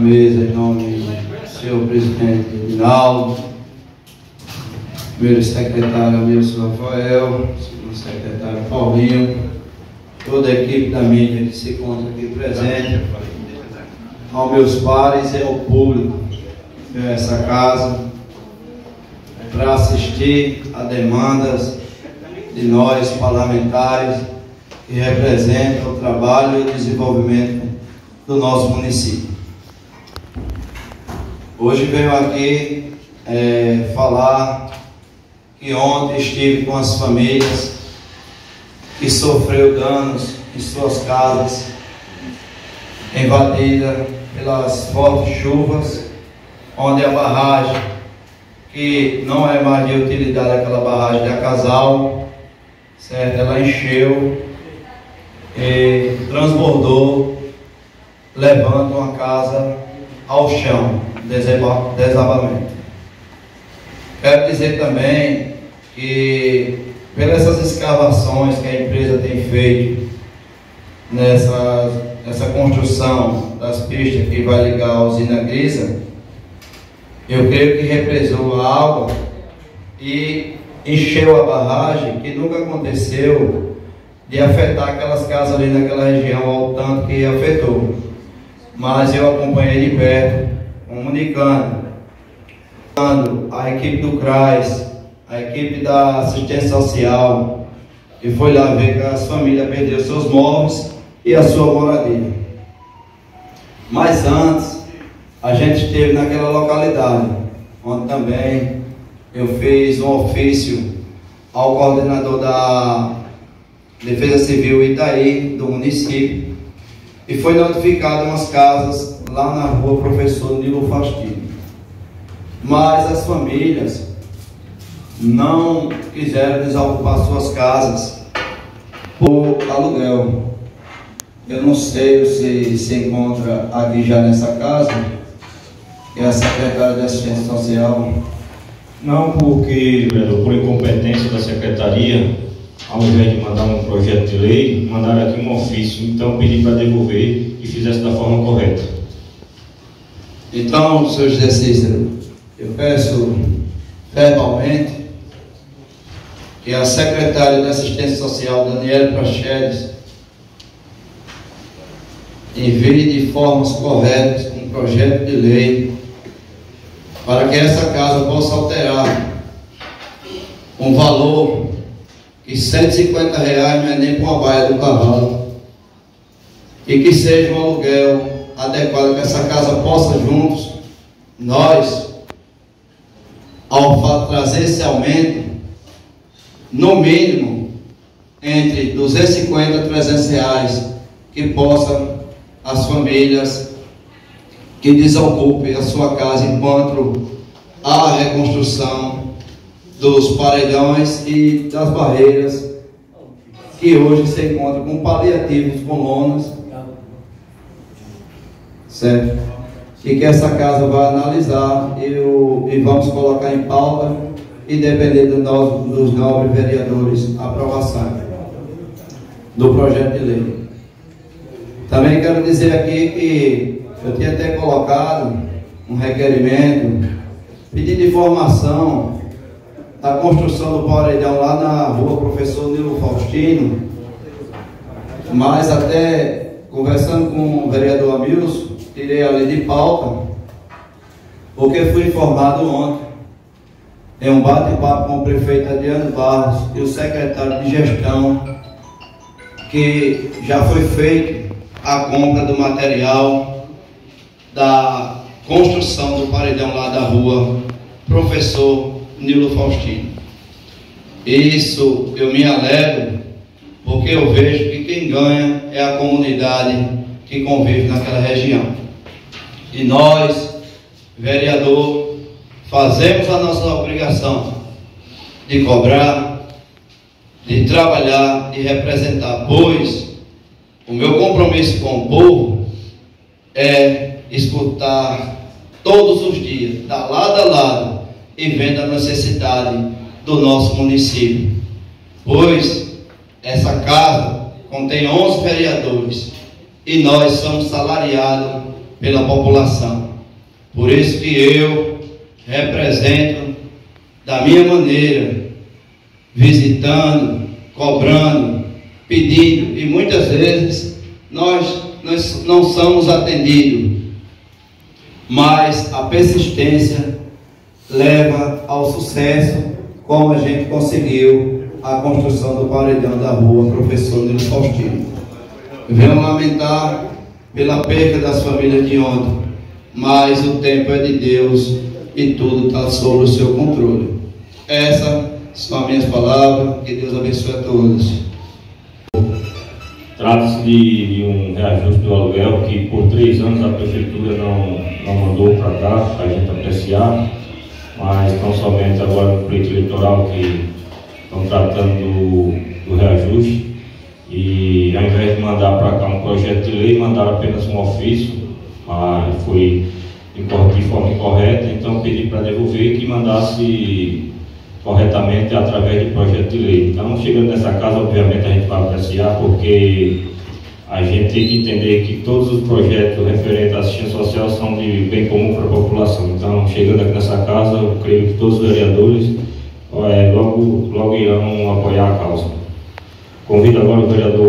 mesa em nome do senhor presidente Rinaldo, primeiro secretário Wilson Rafael, segundo secretário Paulinho, toda a equipe da mídia que se encontra aqui presente, aos meus pares e ao público dessa casa, para assistir a demandas de nós parlamentares que representam o trabalho e o desenvolvimento do nosso município. Hoje venho aqui é, falar que ontem estive com as famílias que sofreu danos em suas casas, invadida pelas fortes chuvas, onde a barragem, que não é mais de utilidade aquela barragem da Casal, certo? Ela encheu e transbordou, levando uma casa ao chão desabamento. Quero dizer também que, pelas escavações que a empresa tem feito nessa, nessa construção das pistas que vai ligar a usina Grisa, eu creio que represou a água e encheu a barragem, que nunca aconteceu de afetar aquelas casas ali naquela região ao tanto que afetou. Mas eu acompanhei de perto comunicando a equipe do CRAS, a equipe da assistência social, e foi lá ver que as famílias perderam seus móveis e a sua moradia. Mas antes, a gente esteve naquela localidade, onde também eu fiz um ofício ao coordenador da Defesa Civil Itaí, do município, e foi notificado umas casas lá na rua Professor Nilo Faustino. Mas as famílias não quiseram desocupar suas casas por aluguel. Eu não sei se se encontra aqui já nessa casa, é a secretária de Assistência Social. Não, porque, por incompetência da secretaria, ao invés de mandar um projeto de lei, mandaram aqui um ofício. Então, pedi para devolver e fizesse da forma correta. Então, senhor José Cícero, eu peço verbalmente que a secretária de Assistência Social, Daniela Prachedes, envie de formas corretas um projeto de lei para que essa casa possa alterar um valor que 150 reais não é nem para uma baia do cavalo e que seja um aluguel adequada que essa casa possa juntos, nós, ao trazer esse aumento, no mínimo entre 250 e 300 reais, que possa as famílias que desocupem a sua casa enquanto a reconstrução dos paredões e das barreiras que hoje se encontram com paliativos, com certo? E que essa casa vai analisar e, o, e vamos colocar em pauta e depender do dos nobres vereadores a aprovação do projeto de lei. Também quero dizer aqui que eu tinha até colocado um requerimento pedindo informação da construção do paredão lá na rua Professor Nilo Faustino, mas até conversando com o vereador Amilson, tirei ali de pauta, porque fui informado ontem, em um bate-papo com o prefeito Adriano Barros e o secretário de gestão, que já foi feito a compra do material da construção do paredão lá da rua Professor Nilo Faustino. Isso eu me alegro, porque eu vejo que quem ganha é a comunidade que convive naquela região. E nós, vereador, fazemos a nossa obrigação de cobrar, de trabalhar, de representar, pois o meu compromisso com o povo é escutar todos os dias, da lado a lado, e vendo a necessidade do nosso município. Pois essa casa contém 11 vereadores e nós somos salariados pela população. Por isso que eu represento da minha maneira, visitando, cobrando, pedindo, e muitas vezes nós, nós não somos atendidos, mas a persistência leva ao sucesso, como a gente conseguiu a construção do paredão da rua Professor Nilo Faustino. Venho lamentar pela perda das famílias de ontem, mas o tempo é de Deus e tudo está sob o seu controle. Essas são as minhas palavras, que Deus abençoe a todos. Trata-se de, de, um reajuste do aluguel que por três anos a prefeitura não, não mandou para cá, para a gente apreciar, mas não somente agora no pleito eleitoral que estão tratando do, do reajuste, ao invés de mandar para cá um projeto de lei, mandaram apenas um ofício, mas foi de forma incorreta, então pedi para devolver que mandasse corretamente através de projeto de lei. Então, chegando nessa casa, obviamente a gente vai apreciar, porque a gente tem que entender que todos os projetos referentes à assistência social são de bem comum para a população. Então, chegando aqui nessa casa, eu creio que todos os vereadores é, logo, logo irão apoiar a causa. Convido agora o vereador